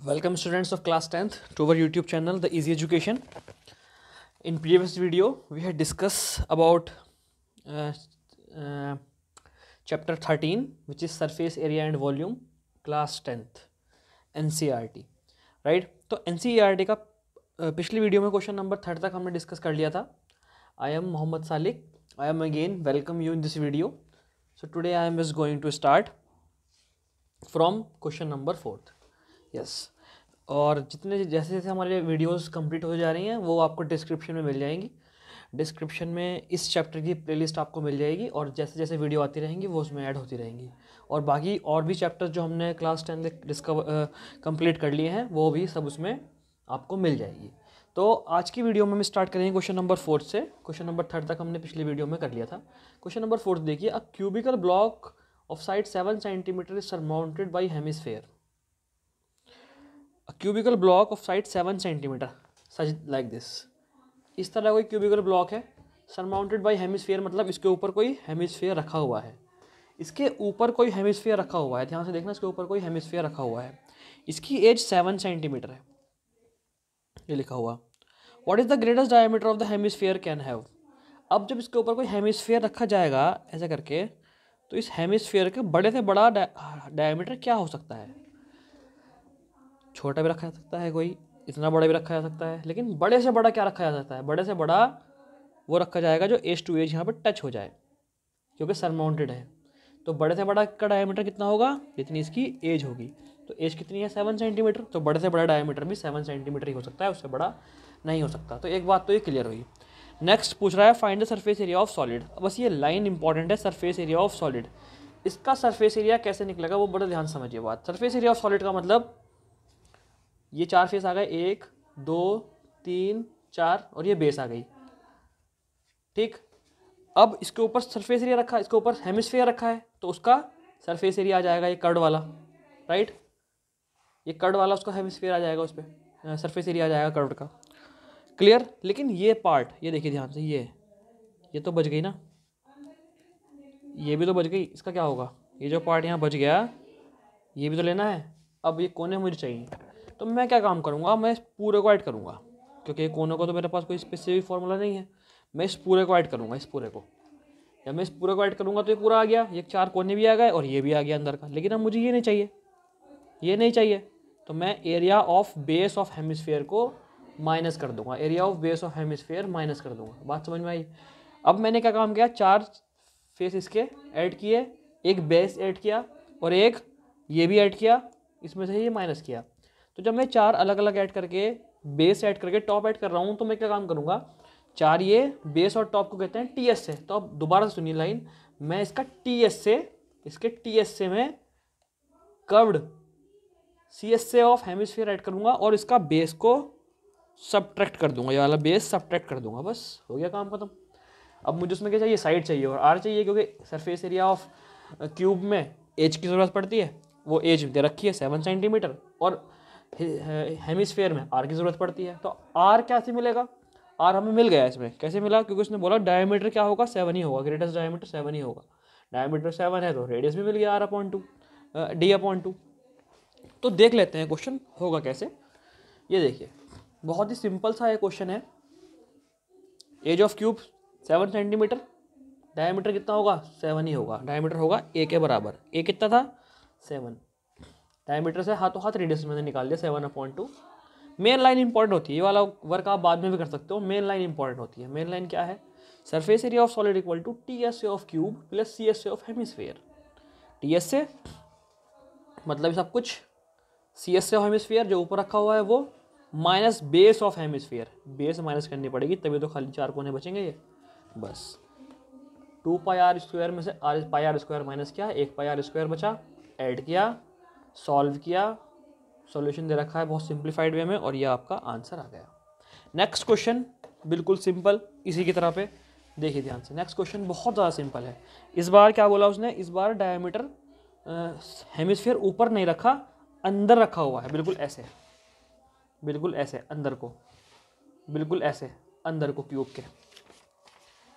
Welcome students of class tenth to our YouTube channel the easy education in previous video we had discuss about chapter thirteen which is surface area and volume class tenth N C R T right तो N C R T का पिछली video में question number third तक हमने discuss कर लिया था। I am Mohammad Salik I am again welcome you in this video so today I am is going to start from question number fourth yes और जितने जैसे जैसे हमारे वीडियोस कंप्लीट हो जा रही हैं, वो आपको डिस्क्रिप्शन में मिल जाएँगी। डिस्क्रिप्शन में इस चैप्टर की प्लेलिस्ट आपको मिल जाएगी और जैसे जैसे वीडियो आती रहेंगी, वो उसमें ऐड होती रहेंगी। और बाकी और भी चैप्टर्स जो हमने क्लास टेन तक डिस्कवर कंप्लीट कर लिए हैं, वो भी सब उसमें आपको मिल जाएगी। तो आज की वीडियो में हम स्टार्ट करेंगे क्वेश्चन नंबर फोर्थ से। क्वेश्चन नंबर थर्ड तक हमने पिछली वीडियो में कर लिया था। क्वेश्चन नंबर फोर्थ देखिए a cubical block of side seven centimeter is surmounted by hemisphere a cubical block of side 7 centimeter, such like this. इस तरह कोई क्यूबिकल ब्लॉक है सरमाउंटेड बाई हेमिसफेयर मतलब इसके ऊपर कोई हेमिसफेयर रखा हुआ है। इसके ऊपर कोई हेमिसफेयर रखा हुआ है, ध्यान से देखना, इसके ऊपर कोई हेमिसफेयर रखा हुआ है। इसकी एज सेवन सेंटीमीटर है, ये लिखा हुआ। What is the greatest diameter of the hemisphere can have अब जब इसके ऊपर कोई हेमिसफेयर रखा जाएगा, ऐसा करके तो इस हेमिसफेयर के बड़े से बड़ा डायमीटर क्या हो सकता है? छोटा भी रखा जा सकता है, कोई इतना बड़ा भी रखा जा सकता है, लेकिन बड़े से बड़ा क्या रखा जा सकता है? बड़े से बड़ा वो रखा जाएगा जो एज टू एज यहाँ पर टच हो जाए, क्योंकि सरमाउंटेड है। तो बड़े से बड़ा का डायमीटर कितना होगा? जितनी इसकी एज होगी। तो एज कितनी है? सेवन सेंटीमीटर तो बड़े से बड़ा डायमीटर भी सेवन सेंटीमीटर ही हो सकता है, उससे बड़ा नहीं हो सकता। तो एक बात तो ये क्लियर हुई। नेक्स्ट पूछ रहा है find the surface area of solid बस ये लाइन इंपॉर्टेंट है सरफेस एरिया ऑफ़ सॉलिड इसका सरफेस एरिया कैसे निकलेगा, वो बड़ा ध्यान समझिए बात। सरफेस एरिया ऑफ़ सॉलिड का मतलब ये चार फेस आ गए, एक, दो, तीन, चार, और ये बेस आ गई। ठीक? अब इसके ऊपर सरफेस एरिया रखा, इसके ऊपर हेमिसफेयर रखा है तो उसका सरफेस एरिया आ जाएगा ये कर्ड वाला राइट ये कर्ड वाला, उसका हेमिसफेयर आ जाएगा उस पर सरफेस एरिया आ जाएगा कर्ड का। क्लियर लेकिन ये पार्ट ये देखिए ध्यान से, ये ये तो बच गई ना। ये भी तो बच गई, इसका क्या होगा? ये जो पार्ट यहाँ बच गया, ये भी तो लेना है। अब ये कोने मुझे चाहिए। तो मैं क्या काम करूँगा? मैं इस पूरे को ऐड करूँगा। क्योंकि कोनों को तो मेरे पास कोई स्पेसिफिक फार्मूला नहीं है। मैं इस पूरे को ऐड करूँगा, इस पूरे को। जब मैं इस पूरे को ऐड करूँगा तो ये पूरा आ गया। ये चार कोने भी आ गए और ये भी आ गया अंदर का। लेकिन अब मुझे ये नहीं चाहिए। ये नहीं चाहिए। तो मैं area of base of hemisphere को माइनस कर दूँगा। Area of base of hemisphere minus कर दूँगा। बात समझ में आई? अब मैंने क्या काम किया? चार फेस इसके ऐड किए। एक बेस ऐड किया और एक ये भी ऐड किया। इसमें से ये माइनस किया। तो जब मैं चार अलग अलग ऐड करके बेस ऐड करके टॉप ऐड कर रहा हूँ तो मैं क्या काम करूँगा? चार ये बेस और टॉप को कहते हैं टी एस से। तो अब दोबारा से सुनिए लाइन मैं इसका टी एस से, इसके टी एस से मैं कर्व्ड सी एस से ऑफ़ हेमिसफेयर ऐड करूँगा और इसका बेस को सब्ट्रैक्ट कर दूँगा। ये वाला बेस सब्ट्रैक्ट कर दूँगा। बस, हो गया काम खत्म। अब मुझे उसमें क्या चाहिए? साइड चाहिए और आर चाहिए क्योंकि सरफेस एरिया ऑफ़ क्यूब में एज की ज़रूरत पड़ती है। वो एज दे रखी है सेवन सेंटीमीटर और हेमिसफेयर में आर की ज़रूरत पड़ती है। तो आर क्या से मिलेगा? आर हमें मिल गया इसमें। कैसे मिला? क्योंकि उसने बोला डायमीटर क्या होगा? सेवन ही होगा। ग्रेटेस्ट डायमीटर सेवन ही होगा। डायमीटर सेवन है तो रेडियस भी मिल गया R upon two D upon two तो देख लेते हैं क्वेश्चन होगा कैसे। ये देखिए, बहुत ही सिंपल सा ये क्वेश्चन है। Edge of cube seven centimetre diameter कितना होगा? सेवन ही होगा। डायमीटर होगा ए के बराबर। ए कितना था? सेवन डायमीटर से हाथों हाथ रेडियस मैंने निकाल दिया seven upon two main line important होती है, ये वाला वर्क आप बाद में भी कर सकते हो। मेन लाइन इंपॉर्टेंट होती है। मेन लाइन क्या है? Surface area of solid equal to T S A of cube plus C S A of hemisphere T S A मतलब सब कुछ C S A of hemisphere जो ऊपर रखा हुआ है वो minus base of hemisphere base minus करनी पड़ेगी, तभी तो खाली चार कोने बचेंगे ये। बस। टू पाई आर स्क्वायर में से R pi R square minus किया, एक पाई आर स्क्वायर बचा ऐड किया। सॉल्व किया, सॉल्यूशन दे रखा है बहुत सिंप्लीफाइड वे में और ये आपका आंसर आ गया। नेक्स्ट क्वेश्चन, बिल्कुल सिंपल, इसी की तरह पे देखिए ध्यान से। नेक्स्ट क्वेश्चन बहुत ज़्यादा सिंपल है। इस बार क्या बोला उसने? इस बार डायमीटर हेमिसफेयर ऊपर नहीं रखा, अंदर रखा हुआ है। बिल्कुल ऐसे। बिल्कुल ऐसे, अंदर को। बिल्कुल ऐसे, अंदर को क्यूब के।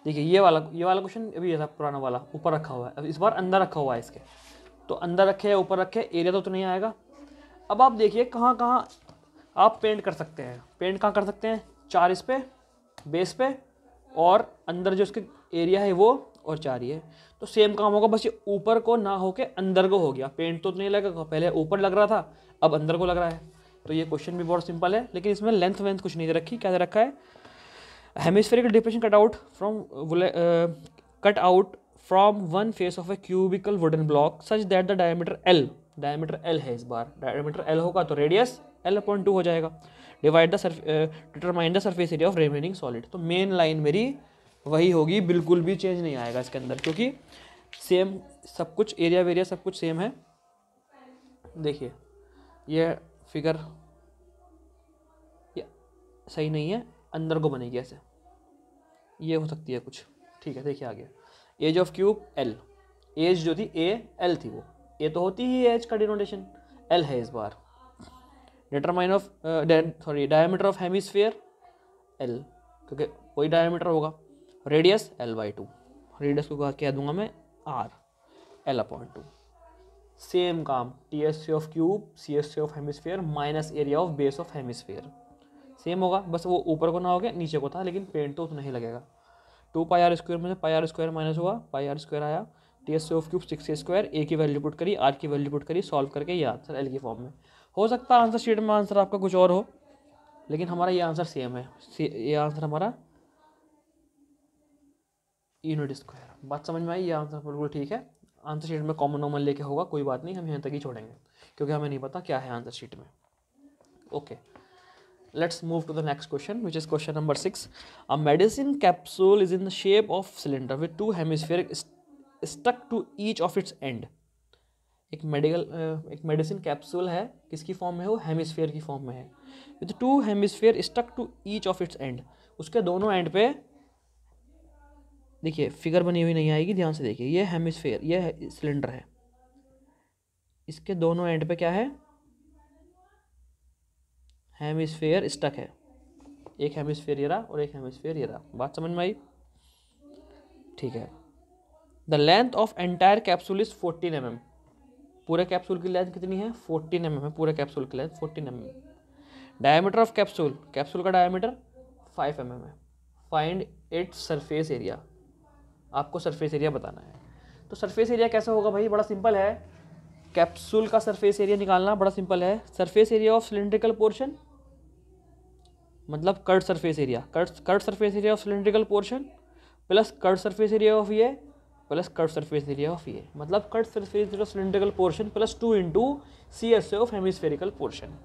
देखिए, ये वाला ये वाला क्वेश्चन अभी था पुराना वाला, ऊपर रखा हुआ है। अब इस बार अंदर रखा हुआ है इसके। तो अंदर रखे या ऊपर रखे एरिया तो, तो नहीं आएगा। अब आप देखिए कहाँ कहाँ आप पेंट कर सकते हैं। पेंट कहाँ कर सकते हैं? चार इस पे बेस पे और अंदर जो उसके एरिया है वो और चार ही है। तो सेम काम होगा बस ये ऊपर को ना होके अंदर को हो गया। पेंट तो नहीं लगेगा पहले ऊपर लग रहा था अब अंदर को लग रहा है। तो ये क्वेश्चन भी बहुत सिंपल है लेकिन इसमें लेंथ वेंथ कुछ नहीं दे रखी क्या दे रखा है? Hemispherical depression cut out from cut out from one face of a cubical wooden block such that the diameter L diameter L है इस बार। डायमीटर एल होगा तो रेडियस एल अपॉइंट टू हो जाएगा। Divide the determine the surface area of remaining solid तो main line मेरी वही होगी, बिल्कुल भी चेंज नहीं आएगा इसके अंदर, क्योंकि सेम सब कुछ एरिया वेरिया सब कुछ सेम है। देखिए, ये फिगर ये सही नहीं है, अंदर को बनेगी ऐसे। ये हो सकती है कुछ। ठीक है, देखिए आगे। Edge of cube L. Edge जो थी, ए, एल थी वो। ए तो होती ही एज का डिनोटेशन एल है इस बार। Determine of sorry diameter of hemisphere L क्योंकि वही डायमीटर होगा। Radius L by two radius को कह दूँगा मैं R L upon two same काम T S C of cube C S C of hemisphere minus area of base of hemisphere same होगा, बस वो ऊपर को ना हो गया नीचे को था, लेकिन पेंट तो उतना ही लगेगा। टू पाई आर स्क्वायर में से पाई आर स्क्वायर माइनस हुआ, पाई आर स्क्वायर आया T S of cube six square, A की वैल्यू पुट करी, आर की वैल्यू पुट करी, सॉल्व करके ये आंसर एल की फॉर्म में। हो सकता है आंसर शीट में आंसर आपका कुछ और हो, लेकिन हमारा ये आंसर सेम है। ये आंसर हमारा यूनिट स्क्वायर। बात समझ में आई? ये आंसर बिल्कुल ठीक है। आंसर शीट में कॉमन नॉमन लेके होगा, कोई बात नहीं, हम यहाँ तक ही छोड़ेंगे, क्योंकि हमें नहीं पता क्या है आंसर शीट में। Okay. Let's move to the next question which is question number six a medicine capsule is in the shape of cylinder with two hemisphere stuck to each of its end एक medical एक medicine capsule है, किसकी form में है hemisphere की form में है। With two hemisphere stuck to each of its end उसके दोनों एंड पे, देखिए फिगर बनी हुई नहीं आएगी, ध्यान से देखिए, ये हेमिसफेयर ये सिलेंडर है। इसके दोनों एंड पे क्या है? हेमिसफेयर स्टक है। एक हेमिसफेयर ये रहा और एक हेमिसफेयर ये रहा। बात समझ में आई? ठीक है। The length of entire capsule is fourteen M पूरे कैप्सूल की लेंथ कितनी है? फोर्टीन एम है। पूरे कैप्सूल की length fourteen M diameter of capsule capsule का डायमीटर फाइव एम है। फाइंड इट्स सरफेस एरिया आपको सरफेस एरिया बताना है। तो सरफेस एरिया कैसा होगा भाई? बड़ा सिंपल है। कैप्सूल का सरफेस एरिया निकालना बड़ा सिंपल है। Surface area of cylindrical portion मतलब curved surface area curved curved surface area of cylindrical portion plus curved surface area of ये plus curved surface area of ये मतलब curved surface area of cylindrical portion plus two into C S of hemispherical portion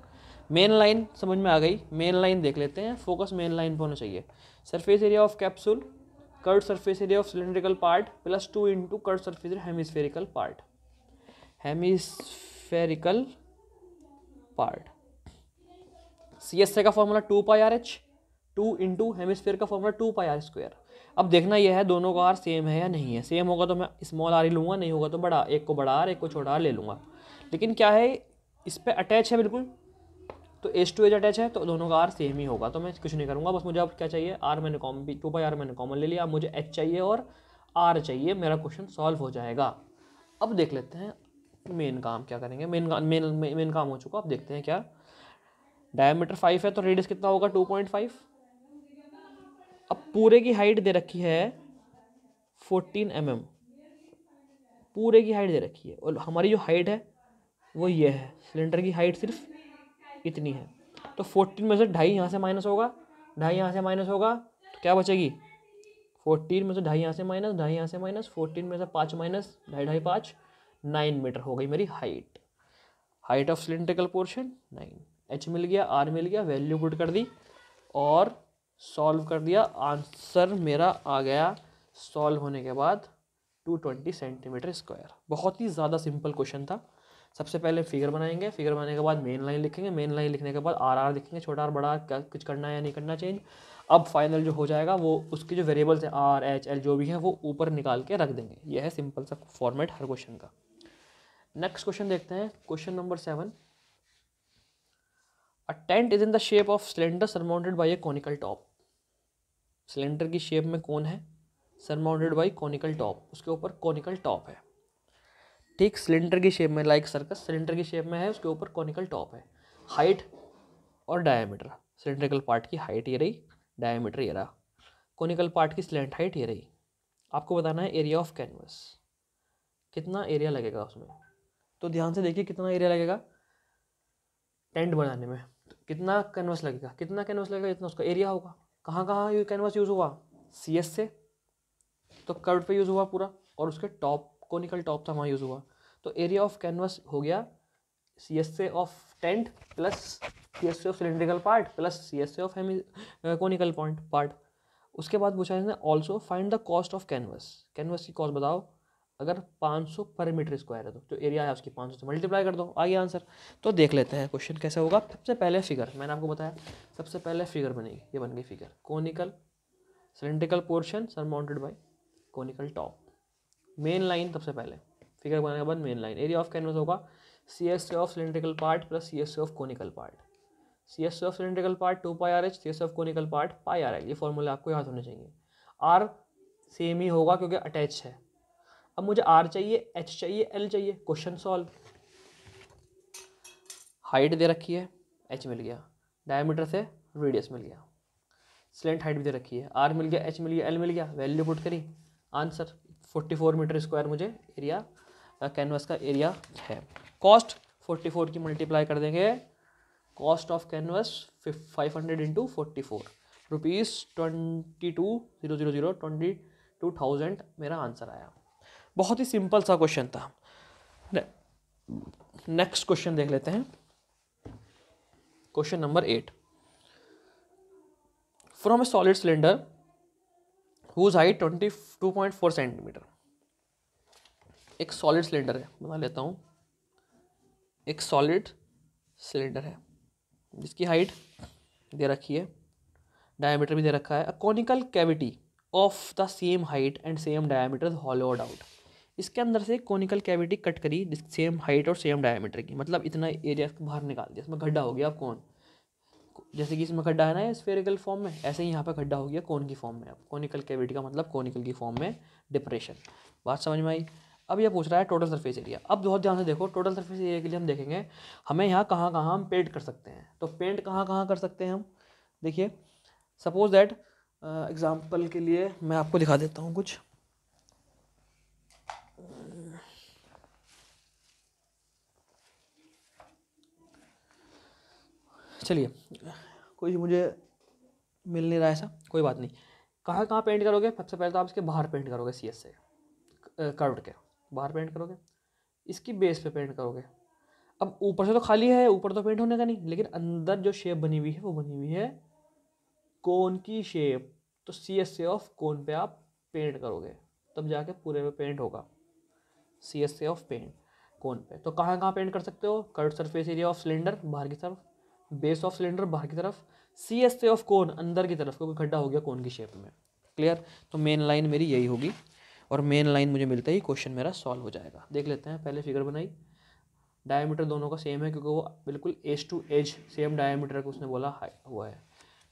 main line समझ में आ गई? Main line देख लेते हैं. फोकस मेन लाइन पर होना चाहिए. Surface area of capsule curved surface area of cylindrical part plus two into curved surface area hemispherical part hemispherical part C S A का formula two pi R H two into hemisphere का formula two pi R square अब देखना यह है, दोनों का R same है या नहीं है। सेम होगा तो मैं स्मॉल आर ही लूँगा, नहीं होगा तो बड़ा, एक को बड़ा आर एक को छोटा आर ले लूँगा। लेकिन क्या है, इस पर अटैच है बिल्कुल। तो एच टू एच अटैच है तो दोनों का आर सेम ही होगा। तो मैं कुछ नहीं करूँगा, बस मुझे अब क्या चाहिए? आर मैंने कॉमन भी टू बाई आर मैंने कॉमन ले लिया। अब मुझे एच चाहिए और आर चाहिए। मेरा क्वेश्चन सॉल्व हो जाएगा। अब देख लेते हैं मेन काम क्या करेंगे? मेन मेन मेन काम हो चुका अब देखते हैं क्या डायमीटर फाइव है तो रेडियस कितना होगा? Two point five. अब पूरे की हाइट दे रखी है फोर्टीन एम mm. पूरे की हाइट दे रखी है। और हमारी जो हाइट है, वो ये है। सिलेंडर की हाइट सिर्फ़ इतनी है। तो फोर्टीन में से ढाई यहाँ से माइनस होगा। ढाई यहाँ से माइनस होगा तो क्या बचेगी? फोर्टीन में से ढाई यहाँ से माइनस, ढाई यहाँ से माइनस, फोर्टीन में से पाँच माइनस, ढाई ढाई, पाँच, नाइन मीटर हो गई मेरी height. Height of cylindrical portion, nine. H मिल गया आर मिल गया वैल्यू पुट कर दी और सॉल्व कर दिया। आंसर मेरा आ गया सॉल्व होने के बाद टू ट्वेंटी सेंटीमीटर स्क्वायर बहुत ही ज़्यादा सिंपल क्वेश्चन था। सबसे पहले फिगर बनाएँगे। फिगर बनाने के बाद मेन लाइन लिखेंगे। मेन लाइन लिखने के बाद आर आर लिखेंगे। छोटा आर बड़ा क्या कुछ करना है या नहीं करना चेंज अब फाइनल जो हो जाएगा, वो उसके जो वेरिएबल्स हैं आर एच एल जो भी है, वो ऊपर निकाल के रख देंगे। यह है सिंपल सा फॉर्मेट हर क्वेश्चन का। नेक्स्ट क्वेश्चन देखते हैं। Question number seven a tent is in the shape of cylinder surmounted by a conical top cylinder की शेप में कौन है? सरमाउंटेड बाई कॉनिकल टॉप उसके ऊपर कॉनिकल टॉप है। ठीक सिलेंडर की शेप में लाइक सर्कस सिलेंडर की शेप में है, उसके ऊपर कॉनिकल टॉप है। हाइट और डायमीटर सिलेंड्रिकल पार्ट की हाइट ये रही डायमीटर ये रहा। कॉनिकल पार्ट की स्लेंट हाइट ये रही। आपको बताना है एरिया ऑफ़ कैनवस कितना एरिया लगेगा उसमें? तो ध्यान से देखिए कितना एरिया लगेगा। टेंट बनाने में। कितना कैनवस लगेगा? कितना कैनवस लगेगा इतना उसका एरिया होगा? कहाँ कहाँ ये कैनवस यूज़ हुआ? सी एस से? तो कर्व पे यूज़ हुआ पूरा। और उसके टॉप कोनिकल टॉप था वहाँ यूज़ हुआ। तो एरिया ऑफ़ कैनवस हो गया C S A of tent plus C S A of cylindrical part plus C S A of hemi conical point part उसके बाद पूछा इसने also find the cost of canvas canvas की cost बताओ। अगर 500 पर मीटर स्क्वायर है तो जो एरिया है उसकी 500 से मल्टीप्लाई कर दो, आगे आंसर तो देख लेते हैं क्वेश्चन कैसे होगा। सबसे पहले फिगर मैंने आपको बताया, सबसे पहले फिगर बनेगी, ये बन गई figure conical cylindrical portion surmounted by conical top main line सबसे पहले फिगर बनाने के बाद main line area of canvas होगा C S of cylindrical part plus C S of conical part C S of cylindrical part two pi R H C S of conical part pi R L ये फॉर्मूले आपको याद होने चाहिए। R same ही होगा क्योंकि अटैच है। अब मुझे आर चाहिए एच चाहिए एल चाहिए क्वेश्चन सॉल्व हाइट दे रखी है एच मिल गया. डायमीटर से रेडियस मिल गया. स्लेंट हाइट भी दे रखी है. आर मिल गया एच मिल गया एल मिल गया. वैल्यू पुट करी. Answer forty four metre square मुझे एरिया कैनवास का एरिया है. कॉस्ट फोर्टी फोर की मल्टीप्लाई कर देंगे. Cost of canvas five hundred into forty four rupees twenty two zero zero zero twenty two thousand मेरा answer आया. बहुत ही सिंपल सा क्वेश्चन था। नेक्स्ट क्वेश्चन देख लेते हैं। Question number eight from a solid cylinder whose height twenty two point four centimetre एक सॉलिड सिलेंडर है बता लेता हूँ। एक सॉलिड सिलेंडर है, जिसकी हाइट दे रखी है डायमीटर भी दे रखा है। A conical cavity of the same height and same diameter hollowed out इसके अंदर से कॉनिकल कैविटी कट करी सेम हाइट और सेम डायमीटर की। मतलब इतना एरिया बाहर निकाल दिया। इसमें गड्ढा हो गया अब कौन? जैसे कि इसमें गड्ढा है ना स्फेरिकल फॉर्म में, ऐसे ही यहाँ पर गड्ढा हो गया कौन की फॉर्म में। अब कोनिकल कैविटी का मतलब कॉनिकल की फॉर्म में डिप्रेशन बात समझ में आई? अब ये पूछ रहा है टोटल सरफेस एरिया अब बहुत ध्यान से देखो टोटल सरफेस एरिया के लिए हम देखेंगे, हमें यहाँ कहाँ कहाँ हम पेंट कर सकते हैं। तो पेंट कहाँ कहाँ कर सकते हैं हम? देखिए सपोज़ दैट एग्ज़ाम्पल के लिए मैं आपको दिखा देता हूँ कुछ। चलिए। कोई मुझे मिल नहीं रहा ऐसा। कोई बात नहीं। कहाँ कहाँ पेंट करोगे? सबसे पहले तो आप इसके बाहर पेंट करोगे सी एस से। कर्व के। बाहर पेंट करोगे। इसकी बेस पे पेंट करोगे। अब ऊपर से तो खाली है, ऊपर तो पेंट होने का नहीं। लेकिन अंदर जो शेप बनी हुई है, वो बनी हुई है कोन की शेप तो सी एस से ऑफ़ कोन पे आप पेंट करोगे। तब जाके पूरे पे पेंट होगा। सी एस से ऑफ़ पेंट कोन पे। तो कहाँ कहाँ पेंट कर सकते हो? Curve surface area of cylinder बाहर की तरफ़। बेस ऑफ़ सिलेंडर बाहर की तरफ़ सी एस ऑफ़ कोन अंदर की तरफ़, क्योंकि खड्डा हो गया कोन की शेप में। क्लियर तो मेन लाइन मेरी यही होगी, और मेन लाइन मुझे मिलता ही क्वेश्चन मेरा सॉल्व हो जाएगा। देख लेते हैं, पहले फिगर बनाई। डायमीटर दोनों का सेम है, क्योंकि वो बिल्कुल edge to edge same diameter को उसने बोला हुआ है।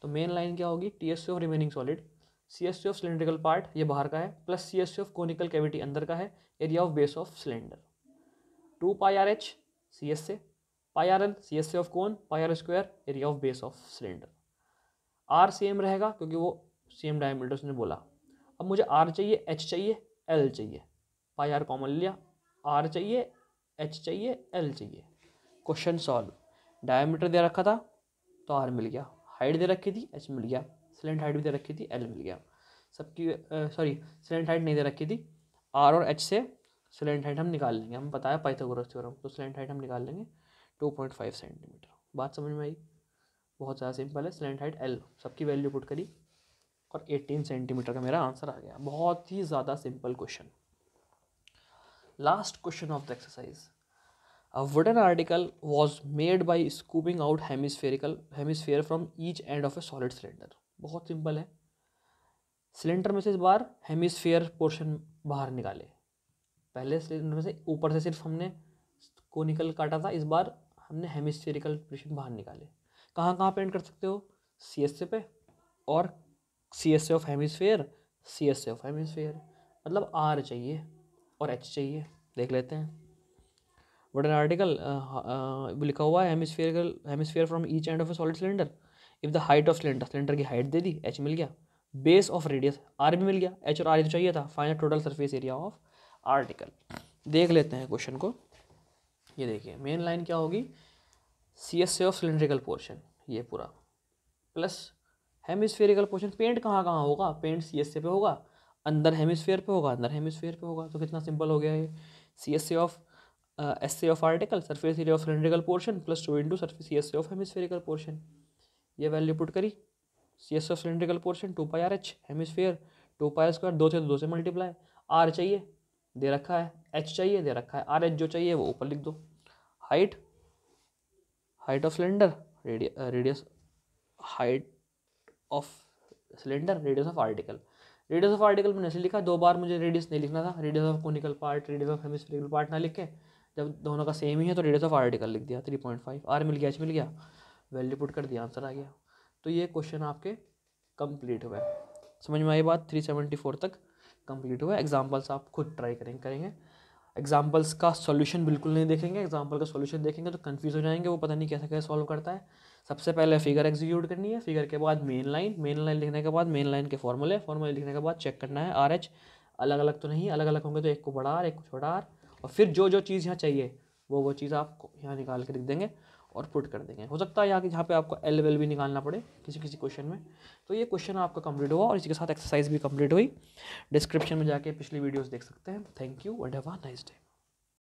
तो मेन लाइन क्या होगी? T S of remaining solid C S of cylindrical part ये बाहर का है plus C S of conical cavity अंदर का है area of base of cylinder two pi R H C S से pi R L C S C of cone pi R square area of base of cylinder R same रहेगा क्योंकि वो same diameter उसने बोला। अब मुझे are चाहिए H चाहिए एल चाहिए। पाई आर कॉमन लिया। आर चाहिए एच चाहिए एल चाहिए। क्वेश्चन सॉल्व डायमीटर दे रखा था तो आर मिल गया। हाइट दे रखी थी एच मिल गया। सिलेंट हाइट भी दे रखी थी एल मिल गया। सबकी सॉरी सिलेंट हाइट नहीं दे रखी थी। आर और एच से सिलेंट हाइट हम निकाल लेंगे। हम बताया पाइथागोरस थ्योरम तो सिलेंट हाइट हम निकाल लेंगे। Two point five centimetre. बात समझ में आई? बहुत ज़्यादा सिंपल है स्लैंट हाइट एल सबकी वैल्यू पुट करी और एटीन सेंटीमीटर का मेरा आंसर आ गया। बहुत ही ज़्यादा simple question last question of the exercise a wooden article was made by scooping out hemispherical hemisphere from each end of a solid cylinder बहुत सिंपल है। सिलेंडर में से इस बार हेमिस्फेयर पोर्शन बाहर निकाले। पहले सिलेंडर में से ऊपर से सिर्फ़ हमने कोनिकल काटा था, इस बार हमने हेमिस्फेरिकल पोर्शन बाहर निकाले। कहाँ कहाँ पेंट कर सकते हो? सी एस ए पे। और C S of hemisphere C S of hemisphere मतलब आर चाहिए और एच चाहिए। देख लेते हैं। वट एन आर्टिकल लिखा हुआ है hemispherical hemisphere from each end of a solid cylinder if the height of cylinder cylinder की हाइट दे दी एच मिल गया। बेस ऑफ़ रेडियस आर भी मिल गया। एच और आर तो चाहिए था final total surface area of article देख लेते हैं क्वेश्चन को। ये देखिए मेन लाइन क्या होगी? C S of cylindrical portion ये पूरा। प्लस हेमिस्फेरिकल पोर्शन पेंट कहाँ कहाँ होगा? पेंट सी एस पे होगा, अंदर हेमिस्फेयर पे होगा, अंदर हेमिस्फेयर पे होगा। तो कितना सिंपल हो गया ये? C S of S C of article surface area of cylindrical portion plus two into surface C S of hemispherical portion ये वैल्यू पुट करी। C S of cylindrical portion two pi R H hemisphere two pi square दो से दो से multiply R चाहिए, दे रखा है। एच चाहिए, दे रखा है। आर एच जो चाहिए, वो ऊपर लिख दो। Height height of cylinder radius height of cylinder radius of article radius of article मैंने ऐसे लिखा, दो बार मुझे रेडियस नहीं लिखना था। Radius of conical part radius of hemispherical part ना लिख। जब दोनों का सेम ही है तो रेडियस ऑफ़ आर्टिकल लिख दिया थ्री पॉइंट फाइव आर मिल गया एच मिल गया। वैल्यू पुट कर दिया आंसर आ गया। तो ये क्वेश्चन आपके कंप्लीट हुए। समझ में आई बात? थ्री सेवेंटी फोर तक कंप्लीट हुआ। एग्जाम्पल्स आप खुद ट्राई करेंगे करेंगे। एग्जाम्पल्स का सॉल्यूशन बिल्कुल नहीं देखेंगे एग्ज़ाम्पल का सॉल्यूशन देखेंगे तो कंफ्यूज हो जाएँगे, वो पता नहीं कैसे कैसे सॉल्व करता है। सबसे पहले फिगर एग्जीक्यूट करनी है फिगर के बाद मेन लाइन मेन लाइन लिखने के बाद मेन लाइन के फॉर्मूले फॉर्मूले लिखने के बाद चेक करना है आर एच अलग अलग तो नहीं अलग अलग होंगे तो एक को बड़ा आर एक को छोटा आर और फिर जो जो चीज़ यहाँ चाहिए वो वो चीज़ आप यहाँ निकाल के लिख देंगे। और पुट कर देंगे। हो सकता है यहाँ कि जहाँ पे आपको एल वेल भी निकालना पड़े किसी किसी क्वेश्चन में। तो ये क्वेश्चन आपका कंप्लीट हुआ और इसके साथ एक्सरसाइज भी कंप्लीट हुई। डिस्क्रिप्शन में जाके पिछली वीडियोस देख सकते हैं। Thank you and have a nice day